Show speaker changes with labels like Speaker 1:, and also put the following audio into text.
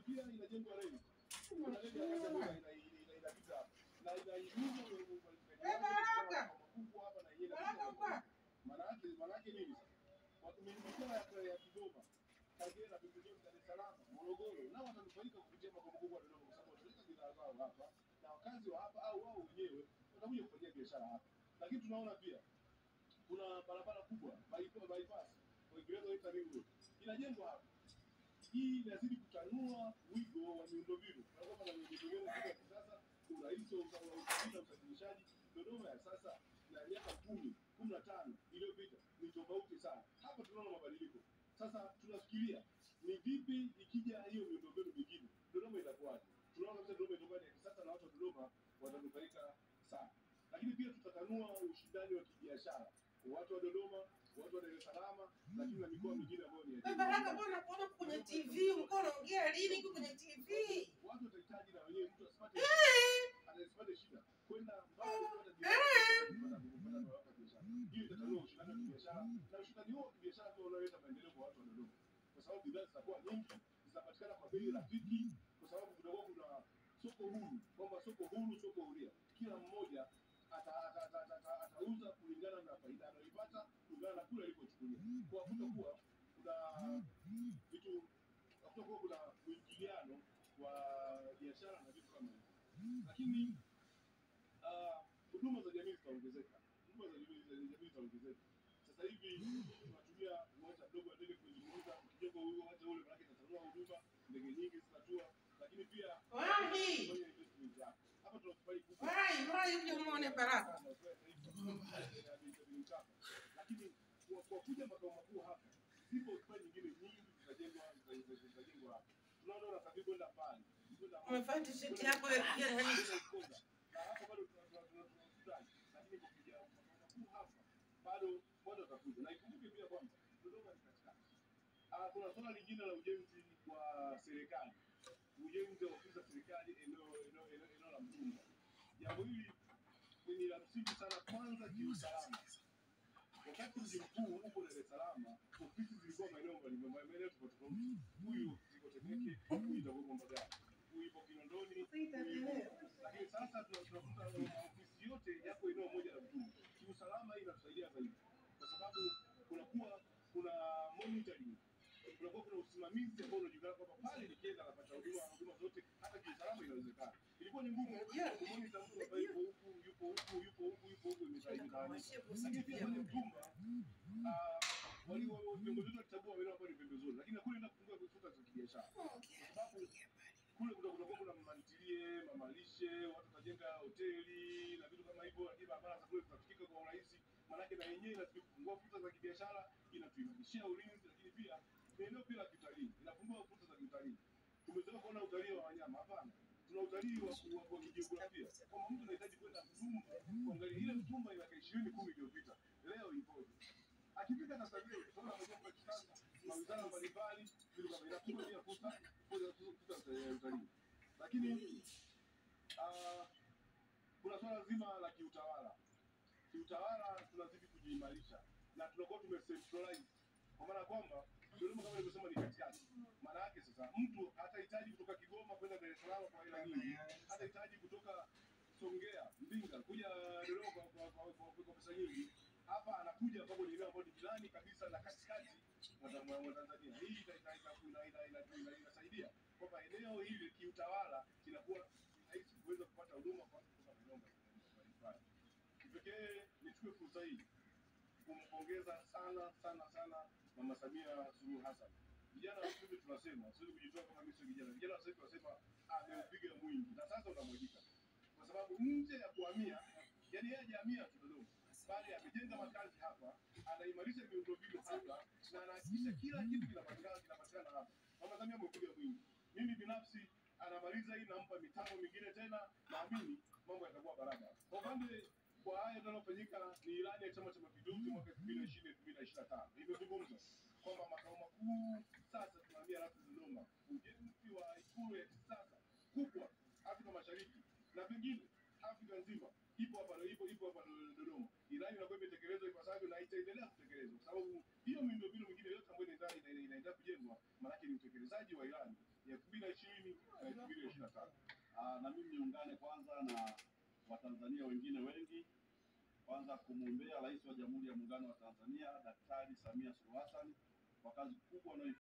Speaker 1: pia inajengwa reli. Yake nini? Watumiliki ya Kigoma, Kagera, pembezoni Dar es Salaam, Morogoro nao watanufaika kupitia makao makubwa ya Dodoma kwa sababu wataleta bidhaa zao hapa na wakazi wa hapa au wao wenyewe watakuja kufanyia biashara hapa. Lakini tunaona pia kuna barabara kubwa bypass, kwa Kiingereza inaitwa ring road inajengwa hapa. Hii inazidi kutanua wigo wa miundombinu. Na kisasa, urahisi wa usa- wa usafiri na usafirishaji. Dodoma ya sasa na miaka kumi kumi na tano iliyopita ni tofauti sana. Hapa tunaona mabadiliko. Sasa tunafikiria ni vipi ikija hiyo miundombinu mingine, Dodoma itakuwaje? Tunaona kabisa Dodoma itakuwa ya kisasa na watu wa Dodoma watanufaika sana. Lakini pia tutatanua ushindani wa kibiashara, watu wa Dodoma, watu wa Dar es Salaam, ya
Speaker 2: Baraka, mbona nakuona kwenye TV? Ulikuwa unaongea lini huko kwenye TV?
Speaker 1: watu watahitaji na wenyewe mtu asipate
Speaker 2: Eh,
Speaker 1: shida. Kwenda mbali kupata biashara, kupata- kupata kupata biashara. Hiyo itatanua ushindani wa kibiashara. Na ushindani huo wa kibiashara ndio unaoleta maendeleo kwa watu wa kwa sababu bidhaa zitakuwa nyingi, zitapatikana kwa bei rafiki, kwa sababu kutakuwa kuna soko huru, kwamba soko huru, soko huria, kila mmoja ata- ata- ata- ata- ata- atauza kulingana na faida anayoipata kulingana na kule alikochukulia. Kwa kutokuwa kuna vitu, kutokuwa kuna mwingiliano wa biashara na vitu kama hivyo, lakini huduma huduma za jamii zitaongezeka, huduma za jamii zitaongezeka. Sasa hivi tunatumia uwanja mdogo wa ndege kuzungumza, ukijenga uwanja ule, maanake itatanua huduma, ndege nyingi zitatua, lakini pia hapa. Hapa tuna safari kubwa
Speaker 2: uje umuone Baraka.
Speaker 1: lakini kuja makao makuu hapa, zipo hospitali nyingine nyingi zitajengwa zita- zitajengwa hapa. Tunaona unasafiri kwenda mbali, kwenda pale.
Speaker 2: Umevaa t-shirt yako ya nani?
Speaker 1: Na hapa bado tuna- tuna- tuna- tuna hospitali, lakini kwa kuja makao makuu hapa bado bado watakuja. Na ikumbuke pia kwamba Dodoma ni katikati. Ah, kuna swala lingine la ujenzi wa serikali, ujenzi wa ofisi za serikali eneo eneo eneo eneo la Mtumba. Jambo hili ni la msingi sana, kwanza kiusalama. Wakati mji mkuu uko Dar es Salaam, ofisi zilikuwa maeneo mbalimbali, maeneo tofauti tofauti. Huyu iko Temeke, huyu itakuwa Mbagala, huyu ipo Kinondoni, huyu ipo lakini sasa tuna- tunakuta maofisi yote yako eneo moja la Mtumba. Kiusalama hii inatusaidia zaidi, kwa sababu kunakuwa kuna monitoring, kunakuwa kuna usimamizi ambao unajulikana kwamba pale nikienda napata huduma huduma zote, hata kiusalama inawezekana. Ilikuwa ni ngumu kumonita mtu ambaye yuko huku yuko huku yuko huku yuko huku imetawanyika. Lakini pia wali- wa- viongozi wetu walichagua wale ambao ni pembezoni, lakini na kule ndio kufungua fursa za kibiashara kwa sababu kule kuna kutakuwa kuna mamantilie, mamalishe, watu watajenga hoteli na vitu kama hivyo, lakini barabara za kule zitafikika kwa urahisi. Maanake na yenyewe inazidi kufungua fursa za kibiashara, inatuimarishia ulinzi, lakini pia ni eneo pia la kiutalii, inafungua fursa za kiutalii. Tumezoea kuona utalii wa wanyama, hapana. Tuna utalii wa kijiografia, kwamba mtu anahitaji kwenda Mtumba kuangalia ile Mtumba miaka ishirini kumi iliyopita, leo ipoje. Akifika Tanzania utaona majengo ya kisasa, mawizara mbalimbali, vitu kama inafunga pia fursa fursa za utalii. Lakini ah, kuna swala zima la kiutawala. Kiutawala tunazidi kujiimarisha na tunakuwa tumecentralize kwa maana ya kwamba Dodoma kama nilivyosema ni katikati. Maana yake sasa mtu hatahitaji kutoka Kigoma kwenda Dar es Salaam kwa hela nyingi, hatahitaji kutoka Songea, Mbinga kuja Dodoma kwa, kwa, kwa, kwa, pesa nyingi. Hapa anakuja ambapo ni eneo ambalo ni jirani kabisa na katikati mwa Tanzania. Hii inasaidia kwamba eneo hili kiutawala kinakuwa rahisi kuweza kupata huduma kwa kutoka Dodoma. Kipekee nichukue fursa hii kumpongeza sana sana Mama Samia Suluhu Hassan. Vijana wa sasa tunasema, sisi kujitoa kama mimi sio vijana. Vijana wa sasa tunasema ameupiga mwingi na sasa unamwajika. Kwa sababu nje ya kuhamia, yani yeye hajahamia tu Dodoma, bali amejenga makazi hapa, anaimarisha miundombinu hapa na anahakikisha kila kitu kinapatikana kinapatikana hapa. Mama Samia ameupiga mwingi. Mimi binafsi anamaliza hii, nampa mitambo mingine tena, naamini mambo yatakuwa barabara. Kwa upande kwa haya yanayofanyika ni ilani ya Chama cha Mapinduzi mwaka 2020 2025 ilivyozungumza kwamba makao makuu sasa tunahamia rasmi Dodoma, ujenzi wa ikulu ya kisasa kubwa Afrika Mashariki na pengine Afrika nzima ipo hapa ipo ipo hapa Dodoma. Ilani inakuwa imetekelezwa ipasavyo na itaendelea kutekelezwa, kwa sababu hiyo miundombinu mingine yote ambayo inaendelea kujengwa, maanake ni utekelezaji wa ilani ya 2020
Speaker 3: Ah, na mimi niungane kwanza na Watanzania wengine wengi, kwanza kumwombea Rais wa Jamhuri ya Muungano wa Tanzania Daktari Samia Suluhu Hassan kwa kazi kubwa anayoifanya